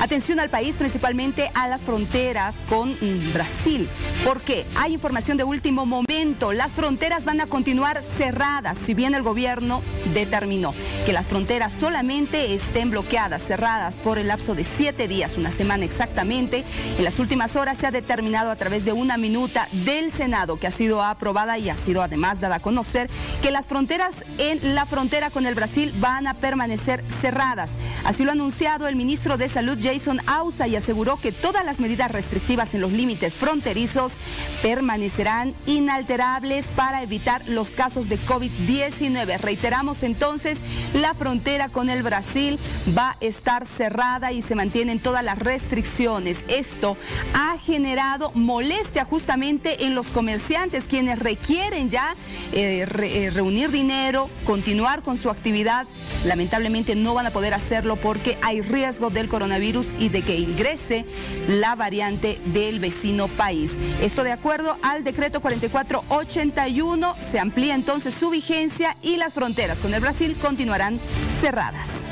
Atención al país, principalmente a las fronteras con mm, Brasil. ¿Por qué? Hay información de último momento. Las fronteras van a continuar cerradas, si bien el gobierno determinó que las fronteras solamente estén bloqueadas, cerradas por el lapso de siete días, una semana exactamente. En las últimas horas se ha determinado a través de una minuta del Senado que ha sido aprobada y ha sido además dada a conocer que las fronteras en la frontera con el Brasil van a permanecer cerradas. Así lo ha anunciado el ministro de Salud Jason Ausa y aseguró que todas las medidas restrictivas en los límites fronterizos permanecerán inalterables para evitar los casos de COVID-19. Reiteramos entonces, la frontera con el Brasil va a estar cerrada y se mantienen todas las restricciones. Esto ha generado molestia justamente en los comerciantes, quienes requieren ya eh, eh, reunir dinero, continuar con su actividad. Lamentablemente no van a poder hacerlo porque hay riesgo del coronavirus y de que ingrese la variante del vecino país. Esto de acuerdo al decreto 4481 se amplía entonces su vigencia y las fronteras con el Brasil continuarán cerradas.